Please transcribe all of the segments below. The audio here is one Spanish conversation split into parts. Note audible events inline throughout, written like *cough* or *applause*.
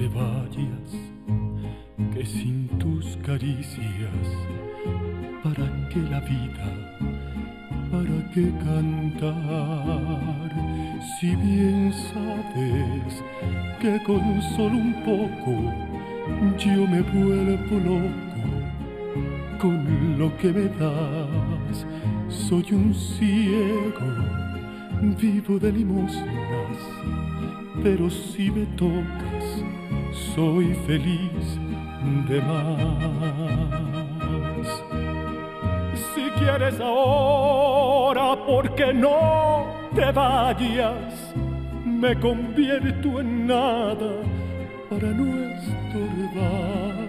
te vayas, que sin tus caricias, ¿para qué la vida? ¿Para qué cantar? Si bien sabes que con solo un poco yo me vuelvo loco con lo que me das. Soy un ciego, vivo de limosnas, pero si me tocas, soy feliz de más. Si quieres ahora, ¿por qué no te vayas? Me convierto en nada para no estorbar.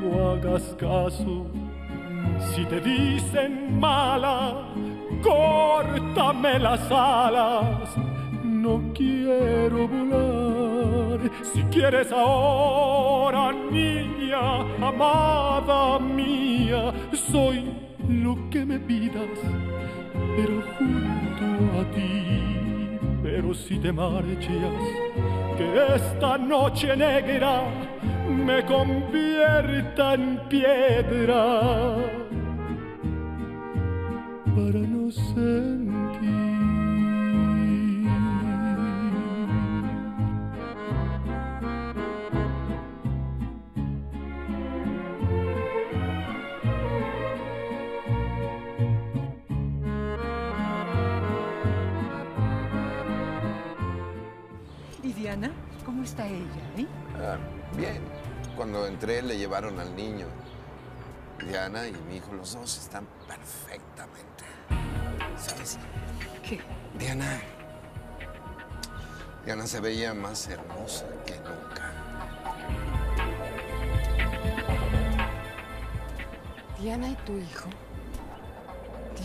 No hagas caso si te dicen mala, córtame las alas. No quiero volar. Si quieres ahora, niña, amada mía, soy lo que me pidas, pero junto a ti. Pero si te marchas, que esta noche negra me convierta en piedra para no sentir. Cuando entré le llevaron al niño. Diana y mi hijo, los dos están perfectamente. ¿Sabes? ¿Qué? Diana. Diana se veía más hermosa que nunca. Diana y tu hijo.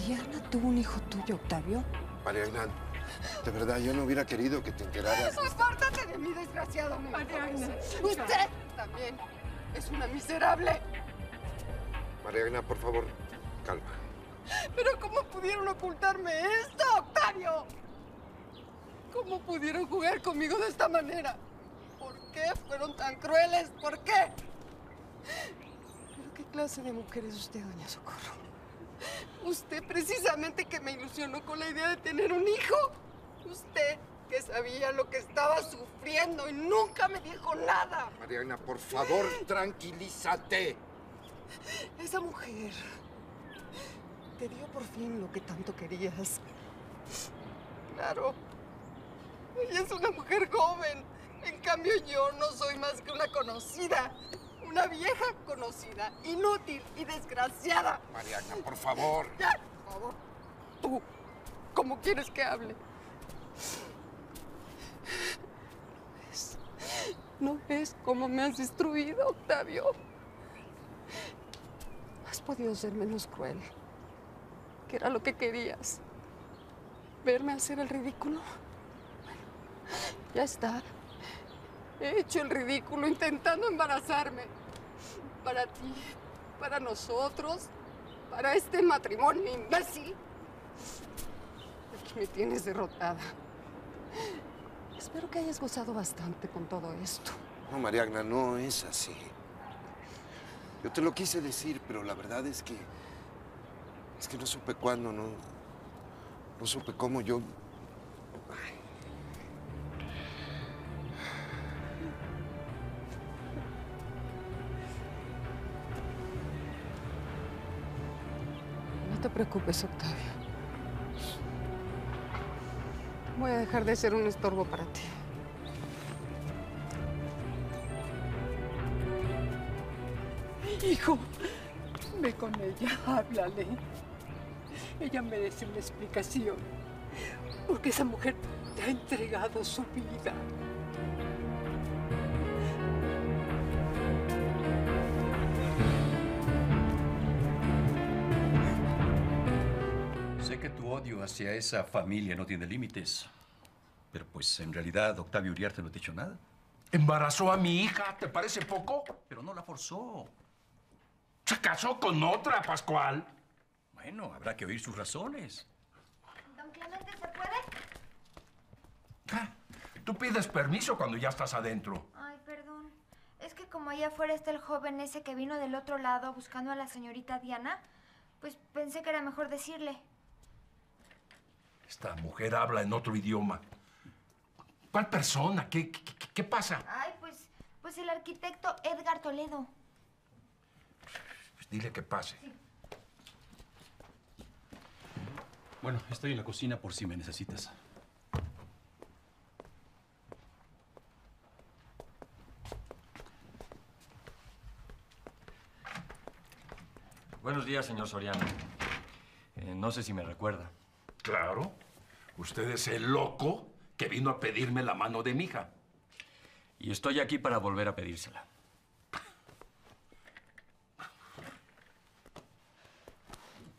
Diana tuvo un hijo tuyo, Octavio. Mariana, de verdad, yo no hubiera querido que te enteraras. Apártate de mí, desgraciado. Mariana. Usted también es una miserable. Mariana, por favor, calma. Pero ¿cómo pudieron ocultarme esto, Octavio? ¿Cómo pudieron jugar conmigo de esta manera? ¿Por qué fueron tan crueles? ¿Por qué? ¿Pero qué clase de mujer es usted, doña Socorro? Usted precisamente que me ilusionó con la idea de tener un hijo. Usted que sabía lo que estaba sufriendo y nunca me dijo nada. Mariana, por favor, tranquilízate. Esa mujer te dio por fin lo que tanto querías. Claro. Ella es una mujer joven. En cambio yo no soy más que una conocida. Una vieja conocida, inútil y desgraciada. Mariana, por favor. Ya, por favor. Tú, ¿cómo quieres que hable? Es- No es como me has destruido, Octavio. Has podido ser menos cruel. Que era lo que querías. Verme hacer el ridículo. Bueno, ya está. He hecho el ridículo intentando embarazarme. Para ti, para nosotros, para este matrimonio imbécil. Aquí me tienes derrotada. Espero que hayas gozado bastante con todo esto. No, Mariana, no es así. Yo te lo quise decir, pero la verdad es que. Es que no supe cuándo, no. No supe cómo yo. Ay. Preocupes, Octavio. Voy a dejar de ser un estorbo para ti. Hijo, ve con ella, háblale. Ella merece una explicación. Porque esa mujer te ha entregado su vida. Odio hacia esa familia no tiene límites. Pero pues en realidad Octavio Uriarte no te ha hecho nada. Embarazó a mi hija, ¿te parece poco? Pero no la forzó. Se casó con otra, Pascual. Bueno, habrá que oír sus razones. Don Clemente, ¿se puede? Ah, Tú pides permiso cuando ya estás adentro. Ay, perdón. como allá afuera está el joven ese que vino del otro lado buscando a la señorita Diana, pues pensé que era mejor decirle. Esta mujer habla en otro idioma. ¿Cuál persona? ¿Qué, qué, pasa? Ay, pues, pues el arquitecto Edgar Toledo. Pues dile que pase. Bueno, estoy en la cocina por si me necesitas. Buenos días, señor Soriano. Eh, no sé si me recuerda. Claro. Usted es el loco que vino a pedirme la mano de mi hija. Y estoy aquí para volver a pedírsela.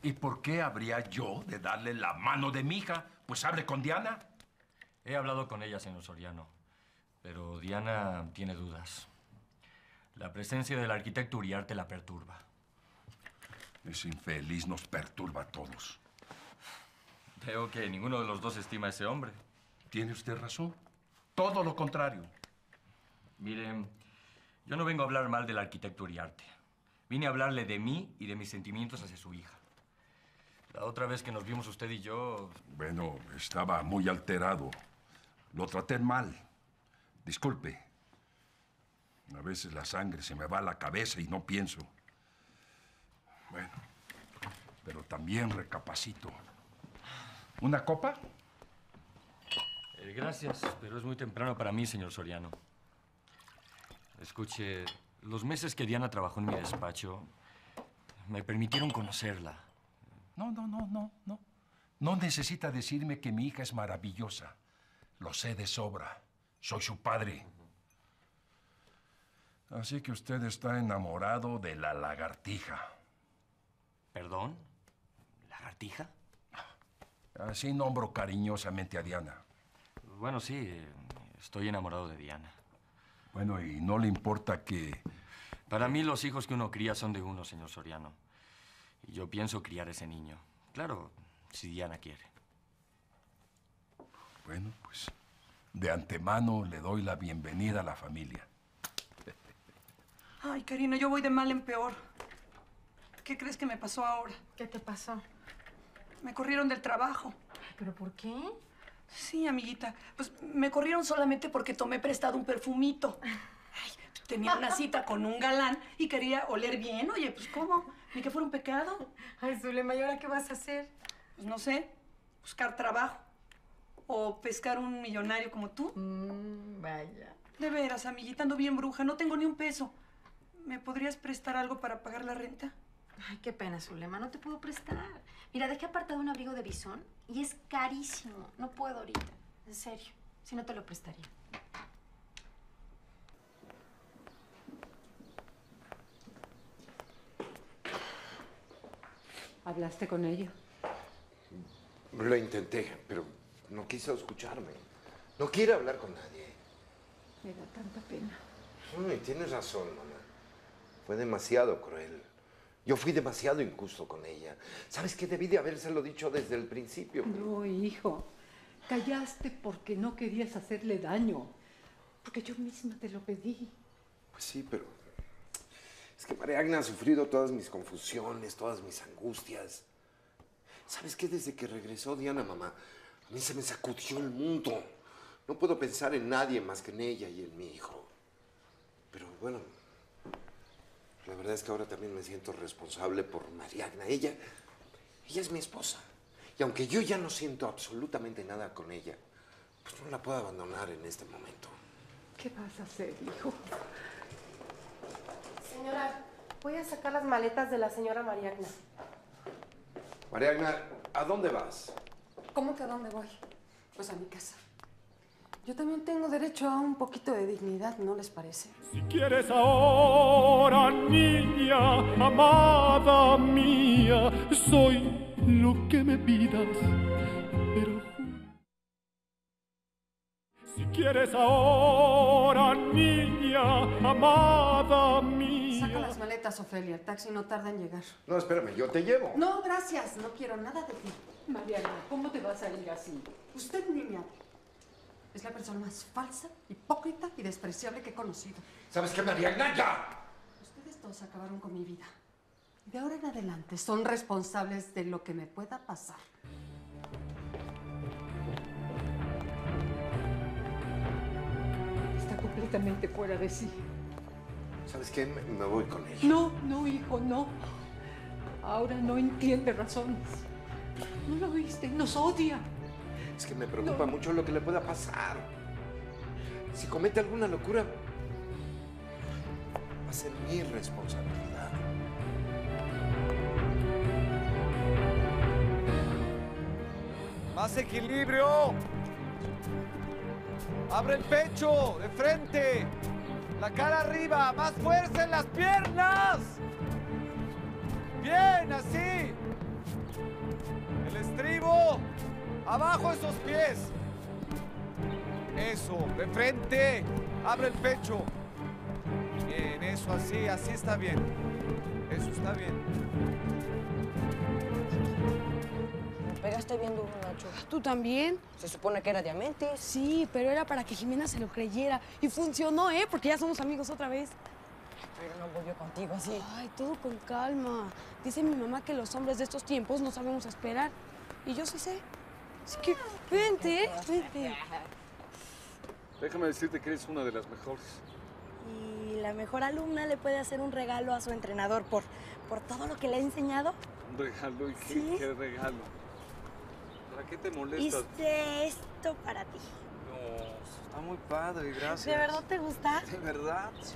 ¿Y por qué habría yo de darle la mano de mi hija? Pues hable con Diana. He hablado con ella, señor Soriano, pero Diana tiene dudas. La presencia del arquitecto Uriarte la perturba. Ese infeliz nos perturba a todos. Veo que ninguno de los dos estima a ese hombre. Tiene usted razón. Todo lo contrario. Mire, yo no vengo a hablar mal del arquitecto Uriarte. Vine a hablarle de mí y de mis sentimientos hacia su hija. La otra vez que nos vimos usted y yo, Bueno, estaba muy alterado. Lo traté mal. Disculpe. A veces la sangre se me va a la cabeza y no pienso. Bueno, pero también recapacito. ¿Una copa? Eh, gracias, pero es muy temprano para mí, señor Soriano. Escuche, los meses que Diana trabajó en mi despacho me permitieron conocerla. No, no, no, no, no. No necesita decirme que mi hija es maravillosa. Lo sé de sobra. Soy su padre. Así que usted está enamorado de la lagartija. ¿Perdón? ¿Lagartija? Así nombro cariñosamente a Diana. Bueno, sí, eh, estoy enamorado de Diana. Bueno, y no le importa que... Para mí los hijos que uno cría son de uno, señor Soriano. Y yo pienso criar ese niño. Claro, si Diana quiere. Bueno, pues de antemano le doy la bienvenida a la familia. Ay, Karina, yo voy de mal en peor. ¿Qué crees que me pasó ahora? ¿Qué te pasó? Me corrieron del trabajo. ¿Pero por qué? Sí, amiguita. Pues me corrieron solamente porque tomé prestado un perfumito. Ay, tenía una cita con un galán y quería oler bien. Oye, pues ¿cómo? Ni que fuera un pecado. Ay, Zulema, ¿y ahora qué vas a hacer? Pues no sé, buscar trabajo. O pescar un millonario como tú. Mm, vaya. De veras, amiguita, ando bien bruja. No tengo ni un peso. ¿Me podrías prestar algo para pagar la renta? Ay, qué pena, Zulema, no te puedo prestar. Mira, dejé apartado un abrigo de bisón y es carísimo. No puedo ahorita. En serio. Si no te lo prestaría. ¿Hablaste con ella? Lo intenté, pero no quiso escucharme. No quiere hablar con nadie. Me da tanta pena. Ay, tienes razón, mamá. Fue demasiado cruel. Yo fui demasiado injusto con ella. ¿Sabes qué? Debí de habérselo dicho desde el principio. No, hijo. Callaste porque no querías hacerle daño. Porque yo misma te lo pedí. Pues sí, pero... Es que María Agna ha sufrido todas mis confusiones, todas mis angustias. ¿Sabes qué? Desde que regresó Diana, mamá, a mí se me sacudió el mundo. No puedo pensar en nadie más que en ella y en mi hijo. Pero bueno, la verdad es que ahora también me siento responsable por María Agna. Ella, ella es mi esposa. Y aunque yo ya no siento absolutamente nada con ella, pues no la puedo abandonar en este momento. ¿Qué vas a hacer, hijo? Señora, voy a sacar las maletas de la señora Mariagna. María Agna, ¿a dónde vas? ¿Cómo que a dónde voy? Pues a mi casa. Yo también tengo derecho a un poquito de dignidad, ¿no les parece? Si quieres ahora, niña, amada mía, soy lo que me pidas, pero... Si quieres ahora, niña, amada mía... Saca las maletas, Ofelia. El taxi no tarda en llegar. No, espérame, yo te llevo. No, gracias. No quiero nada de ti. Mariana, ¿cómo te vas a ir así? Usted, niña. Es la persona más falsa, hipócrita y despreciable que he conocido. ¿Sabes qué, María Ignaya? Ustedes dos acabaron con mi vida. Y de ahora en adelante son responsables de lo que me pueda pasar. Está completamente fuera de sí. ¿Sabes qué? Me, me voy con ella. No, no, hijo, no. Ahora no entiende razones. ¿No lo viste? Nos odia. Es que me preocupa mucho lo que le pueda pasar. Si comete alguna locura, va a ser mi responsabilidad. Más equilibrio. Abre el pecho, de frente. La cara arriba, más fuerza en las piernas. Bien, así. El estribo. Abajo esos pies. Eso, de frente. Abre el pecho. Bien, eso así, así está bien. Eso está bien. Me pegaste bien duro, Nacho. ¿Tú también? Se supone que era diamante. Sí, pero era para que Jimena se lo creyera. Y funcionó, ¿eh? Porque ya somos amigos otra vez. Pero no volvió contigo así. Ay, todo con calma. Dice mi mamá que los hombres de estos tiempos no sabemos esperar. Y yo sí sé. Así que vente, ¿eh? Vente. Déjame decirte que eres una de las mejores. Y la mejor alumna le puede hacer un regalo a su entrenador por, por todo lo que le ha enseñado. Un regalo, ¿y qué, Sí. qué regalo? ¿Para qué te molestas? Hice esto para ti. No, está muy padre, gracias. ¿De verdad te gusta? ¿De verdad? Sí.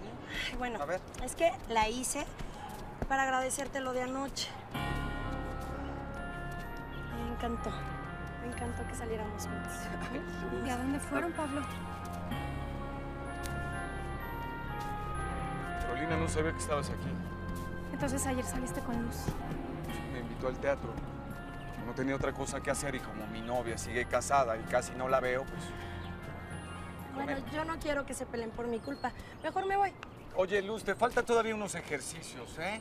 Ay, Bueno, A ver. es que la hice para agradecerte lo de anoche. Me encantó. Me encantó que saliéramos juntos. *laughs* ¿Y a dónde fueron, Pablo? Carolina no sabía que estabas aquí. Entonces ayer saliste con Luz. Me invitó al teatro. No tenía otra cosa que hacer y como mi novia sigue casada y casi no la veo, pues... Bueno, yo no quiero que se peleen por mi culpa. Mejor me voy. Oye, Luz, te faltan todavía unos ejercicios, ¿eh?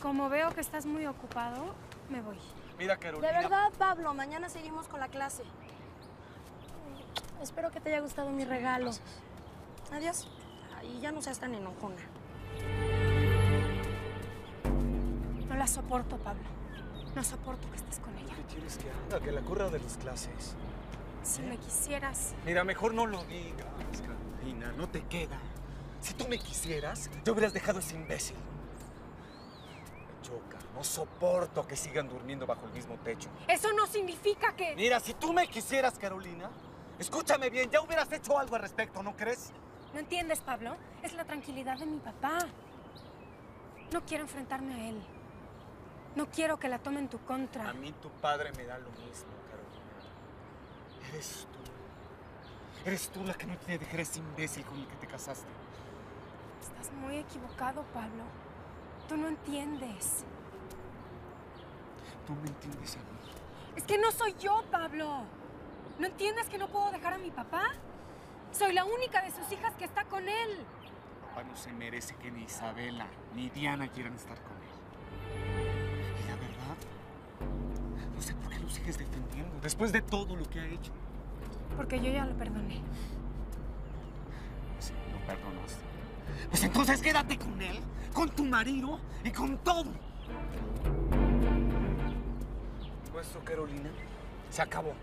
Como veo que estás muy ocupado, me voy. Mira, De Carolina... verdad, Pablo, mañana seguimos con la clase. Espero que te haya gustado mi regalo. Adiós. Y ya no seas tan enojona. No la soporto, Pablo. No soporto que estés con ella. ¿Qué quieres que haga? Que la corra de las clases. Si me quisieras, Mira, mejor no lo digas, Carolina. No te queda. Si tú me quisieras, te hubieras dejado ese imbécil. Choca. No soporto que sigan durmiendo bajo el mismo techo. eso no significa que... Mira, si tú me quisieras, Carolina, escúchame bien, ya hubieras hecho algo al respecto, ¿no crees? ¿No entiendes, Pablo? Es la tranquilidad de mi papá. No quiero enfrentarme a él. No quiero que la tome en tu contra. A mí tu padre me da lo mismo, Carolina. Eres tú. Eres tú la que no quiere dejar ese imbécil con el que te casaste. Estás muy equivocado, Pablo. Tú no entiendes. Tú me entiendes a mí. Es que no soy yo, Pablo. ¿No entiendes que no puedo dejar a mi papá? Soy la única de sus hijas que está con él. Papá no se merece que ni Isabela ni Diana quieran estar con él. Y la verdad, no sé por qué lo sigues defendiendo, después de todo lo que ha hecho. Porque yo ya lo perdoné. Sí, lo perdonaste. Pues entonces quédate con él, con tu marido y con todo. Puesto, Carolina, se acabó.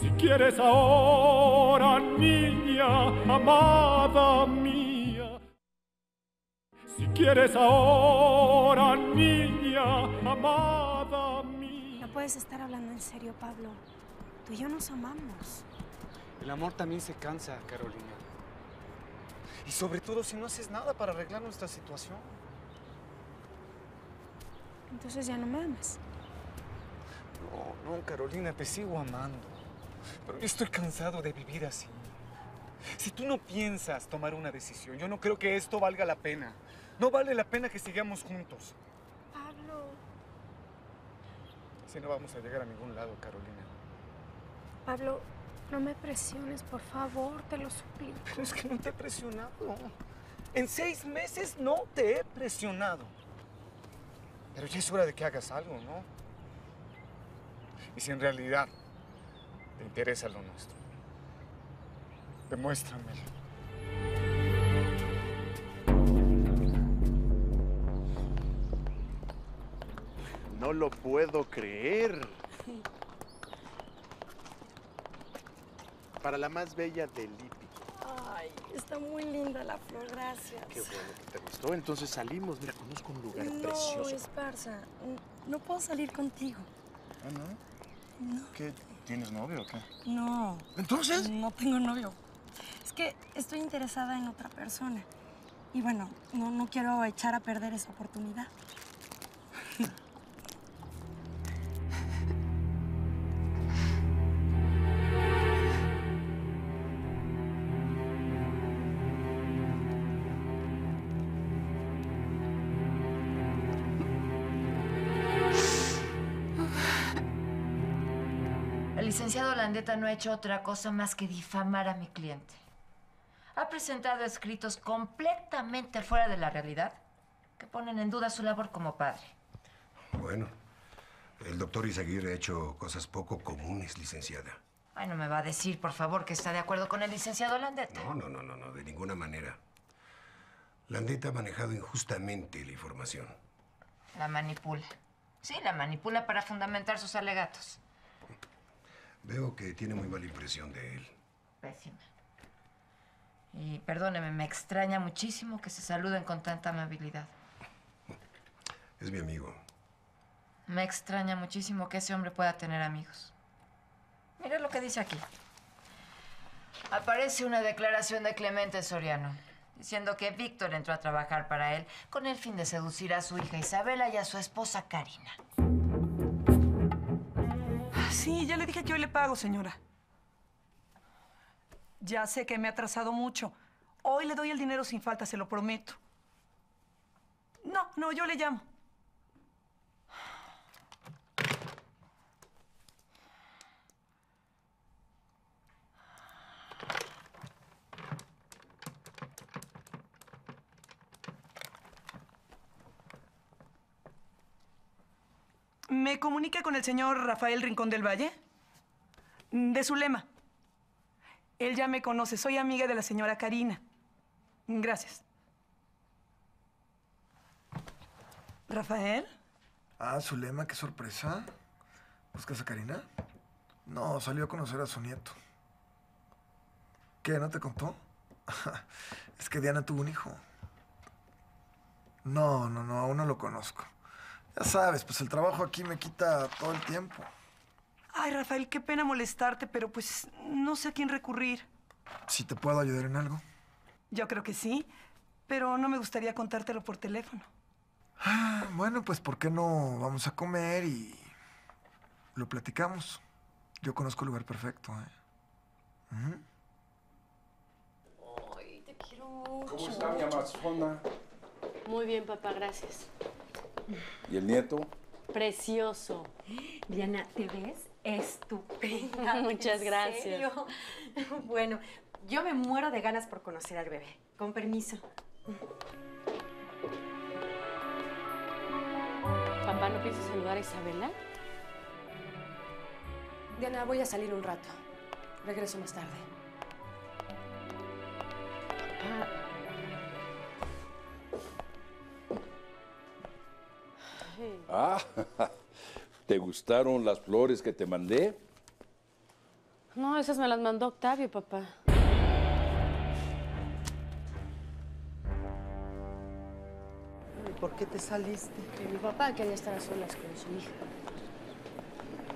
Si quieres ahora, niña, amada mía. Si quieres ahora, niña, amada mía. No puedes estar hablando en serio, Pablo. Tú y yo nos amamos. El amor también se cansa, Carolina. Y sobre todo si no haces nada para arreglar nuestra situación. Entonces ya no me amas. No, no, Carolina, te sigo amando. Pero yo estoy cansado de vivir así. Si tú no piensas tomar una decisión, yo no creo que esto valga la pena. No vale la pena que sigamos juntos. Pablo. Si no vamos a llegar a ningún lado, Carolina. Pablo, no me presiones, por favor, te lo suplico. Pero es que no te he presionado. En seis meses no te he presionado. Pero ya es hora de que hagas algo, ¿no? Y si en realidad te interesa lo nuestro. Demuéstramelo. No lo puedo creer. *laughs* Para la más bella del Lípico. Ay, está muy linda la flor, gracias. Qué bueno que te gustó. Entonces salimos. Mira, conozco un lugar no, precioso. Esparza, no puedo salir contigo. ¿Ah, no? No. ¿Qué? ¿Tienes novio o qué? No. ¿Entonces? No tengo novio. Es que estoy interesada en otra persona. Y bueno, no, no quiero echar a perder esa oportunidad. Licenciado Landeta no ha hecho otra cosa más que difamar a mi cliente. Ha presentado escritos completamente fuera de la realidad que ponen en duda su labor como padre. Bueno, el doctor Izaguirre ha hecho cosas poco comunes, licenciada. Bueno, me va a decir, por favor, que está de acuerdo con el licenciado Landeta. No, no, no, no, no, de ninguna manera. Landeta ha manejado injustamente la información. La manipula. Sí, la manipula para fundamentar sus alegatos. Veo que tiene muy mala impresión de él. Pésima. Y perdóneme, me extraña muchísimo que se saluden con tanta amabilidad. Es mi amigo. Me extraña muchísimo que ese hombre pueda tener amigos. Mira lo que dice aquí. Aparece una declaración de Clemente Soriano, diciendo que Víctor entró a trabajar para él con el fin de seducir a su hija Isabela y a su esposa Karina. Sí, ya le dije que hoy le pago, señora. Ya sé que me ha atrasado mucho. Hoy le doy el dinero sin falta, se lo prometo. No, no, yo le llamo. ¿Me comunica con el señor Rafael Rincón del Valle? De Zulema. Él ya me conoce. Soy amiga de la señora Karina. Gracias. ¿Rafael? Ah, Zulema, qué sorpresa. ¿Buscas a Karina? No, salió a conocer a su nieto. ¿Qué? ¿No te contó? *laughs* es que Diana tuvo un hijo. No, no, no, aún no lo conozco. Ya sabes, pues el trabajo aquí me quita todo el tiempo. Ay, Rafael, qué pena molestarte, pero pues no sé a quién recurrir. Si te puedo ayudar en algo. Yo creo que sí, pero no me gustaría contártelo por teléfono. Ah, bueno, pues ¿por qué no vamos a comer y lo platicamos? Yo conozco el lugar perfecto, ¿eh? Ay, te quiero mucho. ¿Cómo está mi amazona? Muy bien, papá, gracias. ¿Y el nieto? Precioso. Diana, ¿te ves? Estupenda. *laughs* Muchas ¿En gracias. serio? Bueno, yo me muero de ganas por conocer al bebé. Con permiso. Papá, ¿no piensas saludar a Isabela? Diana, voy a salir un rato. Regreso más tarde. Ah, *laughs* ¿te gustaron las flores que te mandé? No, esas me las mandó Octavio, papá. ¿Y por qué te saliste? Que mi papá quería estar a solas con su hija.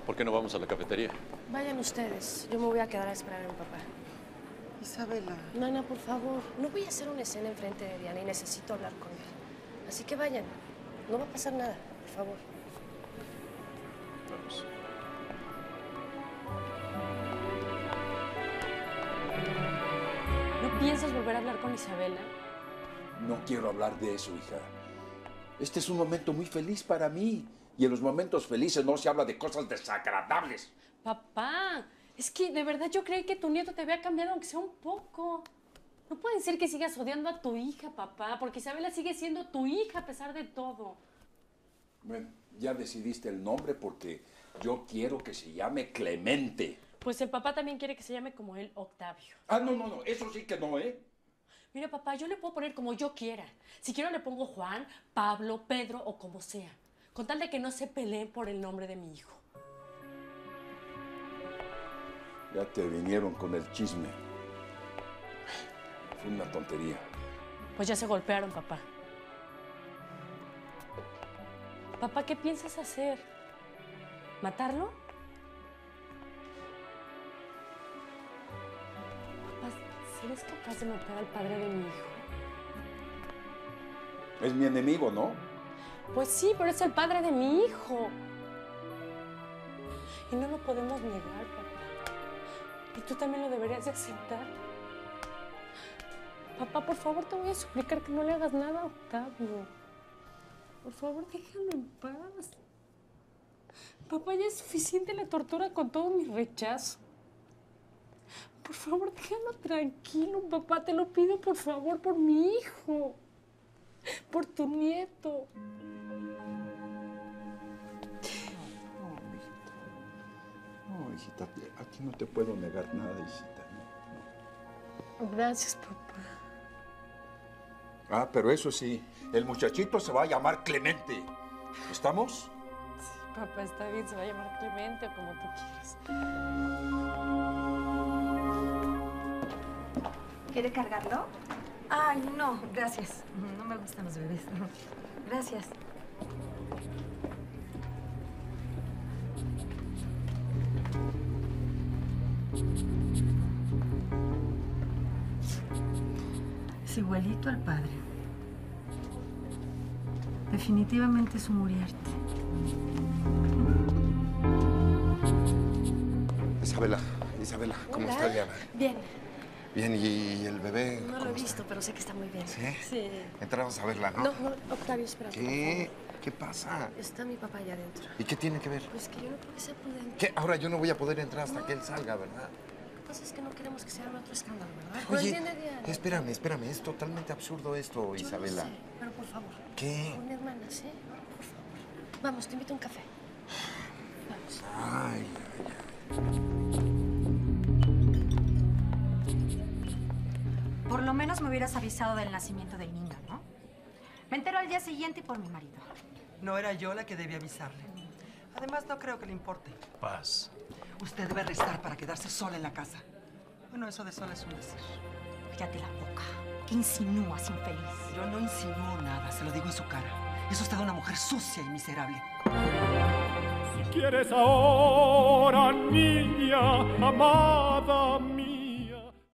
¿Por qué no vamos a la cafetería? Vayan ustedes. Yo me voy a quedar a esperar a mi papá. Isabela. Nana, por favor. No voy a hacer una escena enfrente de Diana y necesito hablar con él. Así que vayan. No va a pasar nada, por favor. Vamos. ¿No piensas volver a hablar con Isabela? No quiero hablar de eso, hija. Este es un momento muy feliz para mí. Y en los momentos felices no se habla de cosas desagradables. Papá, es que de verdad yo creí que tu nieto te había cambiado, aunque sea un poco. No puede ser que sigas odiando a tu hija, papá, porque Isabela sigue siendo tu hija a pesar de todo. Bueno, ya decidiste el nombre porque yo quiero que se llame Clemente. Pues el papá también quiere que se llame como él, Octavio. Ah, no, no, no, eso sí que no, ¿eh? Mira, papá, yo le puedo poner como yo quiera. Si quiero le pongo Juan, Pablo, Pedro o como sea. Con tal de que no se peleen por el nombre de mi hijo. Ya te vinieron con el chisme. Fue una tontería. Pues ya se golpearon, papá. Papá, ¿qué piensas hacer? ¿Matarlo? Papá, ¿serás capaz de matar al padre de mi hijo? Es mi enemigo, ¿no? Pues sí, pero es el padre de mi hijo. Y no lo podemos negar, papá. Y tú también lo deberías de aceptar. Papá, por favor, te voy a suplicar que no le hagas nada a Octavio. Por favor, déjalo en paz. Papá, ya es suficiente la tortura con todo mi rechazo. Por favor, déjalo tranquilo, papá. Te lo pido, por favor, por mi hijo. Por tu nieto. No, hijita, a ti no te puedo negar nada, hijita. Gracias, papá. Ah, pero eso sí, el muchachito se va a llamar Clemente. ¿Estamos? Papá, está bien, se va a llamar Clemente o como tú quieras. ¿Quiere cargarlo? Ay, no, gracias. No me gustan los bebés. Gracias. Es igualito al padre. Definitivamente es un Uriarte. Isabela, Isabela, ¿cómo está Diana? Bien. Bien, ¿y el bebé? No lo he está? visto, pero sé que está muy bien. ¿Sí? Sí. Entramos a verla, ¿no? No, no, Octavio, espera. ¿Qué? ¿Qué pasa? Está mi papá allá adentro. ¿Y qué tiene que ver? Pues que yo no creo que sea prudente. ¿Qué? Ahora yo no voy a poder entrar hasta que él salga, ¿verdad? Pasa es que no queremos que se haga otro escándalo, ¿verdad? Lo Oye, entiende Diana. espérame, espérame, es totalmente absurdo esto, Yo Isabela. sé, pero por favor. ¿Qué? Con hermanas, ¿eh? Por favor. Vamos, te invito a un café. Vamos. Ay, Por lo menos me hubieras avisado del nacimiento del niño, ¿no? Me entero al día siguiente y por mi marido. No era yo la que debía avisarle. Además, no creo que le importe. Paz. Usted debe restar para quedarse sola en la casa. Bueno, eso de sola es un decir. Cállate la boca. ¿Qué insinúas, infeliz? Yo no insinúo nada, se lo digo en su cara. Es usted una mujer sucia y miserable. Si quieres ahora, niña amada